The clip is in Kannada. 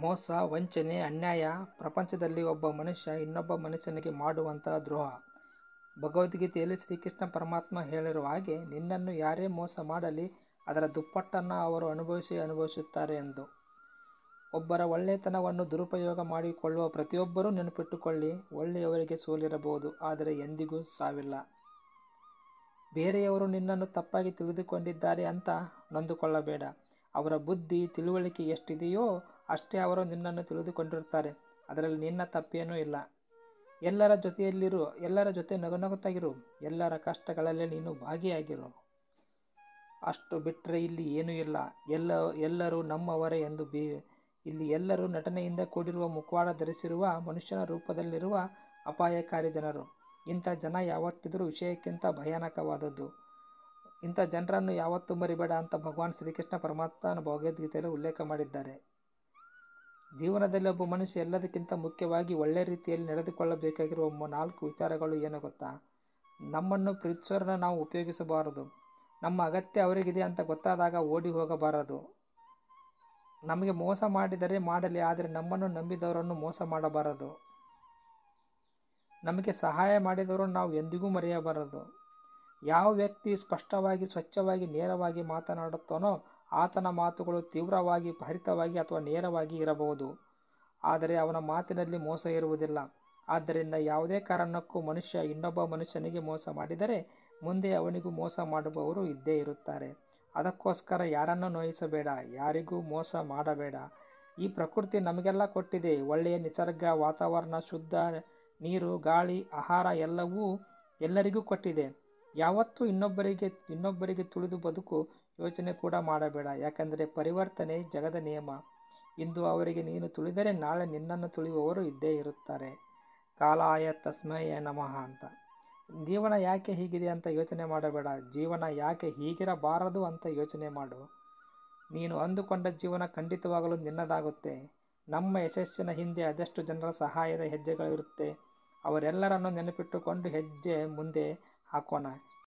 ಮೋಸ, ವಂಚನೆ, ಅನ್ಯಾಯ, ಪ್ರಪಂಚದಲ್ಲಿ ಒಬ್ಬ ಮನುಷ್ಯ ಇನ್ನೊಬ್ಬ ಮನುಷ್ಯನಿಗೆ ಮಾಡುವಂತಹ ದ್ರೋಹ. ಭಗವದ್ಗೀತೆಯಲ್ಲಿ ಶ್ರೀಕೃಷ್ಣ ಪರಮಾತ್ಮ ಹೇಳಿರುವ ಹಾಗೆ, ನಿನ್ನನ್ನು ಯಾರೇ ಮೋಸ ಮಾಡಲಿ, ಅದರ ದುಪ್ಪಟ್ಟನ್ನು ಅವರು ಅನುಭವಿಸಿ ಅನುಭವಿಸುತ್ತಾರೆ ಎಂದು. ಒಬ್ಬರ ಒಳ್ಳೆಯತನವನ್ನು ದುರುಪಯೋಗ ಮಾಡಿಕೊಳ್ಳುವ ಪ್ರತಿಯೊಬ್ಬರೂ ನೆನಪಿಟ್ಟುಕೊಳ್ಳಿ, ಒಳ್ಳೆಯವರಿಗೆ ಸೋಲಿರಬಹುದು, ಆದರೆ ಎಂದಿಗೂ ಸಾವಿಲ್ಲ. ಬೇರೆಯವರು ನಿನ್ನನ್ನು ತಪ್ಪಾಗಿ ತಿಳಿದುಕೊಂಡಿದ್ದಾರೆ ಅಂತ ನೊಂದುಕೊಳ್ಳಬೇಡ. ಅವರ ಬುದ್ಧಿ, ತಿಳುವಳಿಕೆ ಎಷ್ಟಿದೆಯೋ ಅಷ್ಟೇ ಅವರು ನಿನ್ನನ್ನು ತಿಳಿದುಕೊಂಡಿರುತ್ತಾರೆ. ಅದರಲ್ಲಿ ನಿನ್ನ ತಪ್ಪೇನೂ ಇಲ್ಲ. ಎಲ್ಲರ ಜೊತೆಯಲ್ಲಿರು, ಎಲ್ಲರ ಜೊತೆ ನಗುನಗುತ್ತಾಗಿರು ಎಲ್ಲರ ಕಷ್ಟಗಳಲ್ಲಿ ನೀನು ಭಾಗಿಯಾಗಿರು. ಅಷ್ಟು ಬಿಟ್ಟರೆ ಇಲ್ಲಿ ಏನೂ ಇಲ್ಲ. ಎಲ್ಲ, ಎಲ್ಲರೂ ನಮ್ಮವರೇ ಎಂದು ಬಿ, ಇಲ್ಲಿ ಎಲ್ಲರೂ ನಟನೆಯಿಂದ ಕೂಡಿರುವ ಮುಖವಾಡ ಧರಿಸಿರುವ ಮನುಷ್ಯನ ರೂಪದಲ್ಲಿರುವ ಅಪಾಯಕಾರಿ ಜನರು. ಇಂಥ ಜನ ಯಾವತ್ತಿದ್ರೂ ವಿಷಯಕ್ಕಿಂತ ಭಯಾನಕವಾದದ್ದು. ಇಂಥ ಜನರನ್ನು ಯಾವತ್ತೂ ಮರಿಬೇಡ ಅಂತ ಭಗವಾನ್ ಶ್ರೀಕೃಷ್ಣ ಪರಮಾತ್ಮನ ಭಗವದ್ಗೀತೆಯಲ್ಲಿ ಉಲ್ಲೇಖ ಮಾಡಿದ್ದಾರೆ. ಜೀವನದಲ್ಲಿ ಒಬ್ಬ ಮನುಷ್ಯ ಎಲ್ಲದಕ್ಕಿಂತ ಮುಖ್ಯವಾಗಿ ಒಳ್ಳೆ ರೀತಿಯಲ್ಲಿ ನಡೆದುಕೊಳ್ಳಬೇಕಾಗಿರುವ ನಾಲ್ಕು ವಿಚಾರಗಳು ಏನು ಗೊತ್ತಾ? ನಮ್ಮನ್ನು ಪ್ರೀತಿಸೋರನ್ನ ನಾವು ಉಪಯೋಗಿಸಬಾರದು. ನಮ್ಮ ಅಗತ್ಯ ಅವರಿಗಿದೆ ಅಂತ ಗೊತ್ತಾದಾಗ ಓಡಿ ಹೋಗಬಾರದು. ನಮಗೆ ಮೋಸ ಮಾಡಿದರೆ ಮಾಡಲಿ, ಆದರೆ ನಮ್ಮನ್ನು ನಂಬಿದವರನ್ನು ಮೋಸ ಮಾಡಬಾರದು. ನಮಗೆ ಸಹಾಯ ಮಾಡಿದವರನ್ನು ನಾವು ಎಂದಿಗೂ ಮರೆಯಬಾರದು. ಯಾವ ವ್ಯಕ್ತಿ ಸ್ಪಷ್ಟವಾಗಿ, ಸ್ವಚ್ಛವಾಗಿ, ನೇರವಾಗಿ ಮಾತನಾಡುತ್ತಾನೋ ಆತನ ಮಾತುಗಳು ತೀವ್ರವಾಗಿ ಭರಿತವಾಗಿ ಅಥವಾ ನೇರವಾಗಿ ಇರಬಹುದು. ಆದರೆ ಅವನ ಮಾತಿನಲ್ಲಿ ಮೋಸ ಇರುವುದಿಲ್ಲ. ಆದ್ದರಿಂದ ಯಾವುದೇ ಕಾರಣಕ್ಕೂ ಮನುಷ್ಯ ಇನ್ನೊಬ್ಬ ಮನುಷ್ಯನಿಗೆ ಮೋಸ ಮಾಡಿದರೆ ಮುಂದೆ ಅವನಿಗೂ ಮೋಸ ಮಾಡುವವರು ಇದ್ದೇ ಇರುತ್ತಾರೆ. ಅದಕ್ಕೋಸ್ಕರ ಯಾರನ್ನು ನೋಯಿಸಬೇಡ, ಯಾರಿಗೂ ಮೋಸ ಮಾಡಬೇಡ. ಈ ಪ್ರಕೃತಿ ನಮಗೆಲ್ಲ ಕೊಟ್ಟಿದೆ. ಒಳ್ಳೆಯ ನಿಸರ್ಗ, ವಾತಾವರಣ, ಶುದ್ಧ ನೀರು, ಗಾಳಿ, ಆಹಾರ ಎಲ್ಲವೂ ಎಲ್ಲರಿಗೂ ಕೊಟ್ಟಿದೆ. ಯಾವತ್ತೂ ಇನ್ನೊಬ್ಬರಿಗೆ ಇನ್ನೊಬ್ಬರಿಗೆ ತುಳಿದು ಬದುಕು ಯೋಚನೆ ಕೂಡ ಮಾಡಬೇಡ. ಯಾಕಂದರೆ ಪರಿವರ್ತನೆ ಜಗದ ನಿಯಮ. ಇಂದು ಅವರಿಗೆ ನೀನು ತುಳಿದರೆ ನಾಳೆ ನಿನ್ನನ್ನು ತುಳಿಯುವವರು ಇದ್ದೇ ಇರುತ್ತಾರೆ. ಕಾಲಾಯ ತಸ್ಮಯ ನಮಃ ಅಂತ. ಜೀವನ ಯಾಕೆ ಹೀಗಿದೆ ಅಂತ ಯೋಚನೆ ಮಾಡಬೇಡ. ಜೀವನ ಯಾಕೆ ಹೀಗಿರಬಾರದು ಅಂತ ಯೋಚನೆ ಮಾಡು. ನೀನು ಅಂದುಕೊಂಡ ಜೀವನ ಖಂಡಿತವಾಗಲು ನಿನ್ನದಾಗುತ್ತೆ. ನಮ್ಮ ಯಶಸ್ಸಿನ ಹಿಂದೆ ಅದೆಷ್ಟು ಜನರ ಸಹಾಯದ ಹೆಜ್ಜೆಗಳಿರುತ್ತೆ. ಅವರೆಲ್ಲರನ್ನು ನೆನಪಿಟ್ಟುಕೊಂಡು ಹೆಜ್ಜೆ ಮುಂದೆ ಹಾಕೋಣ.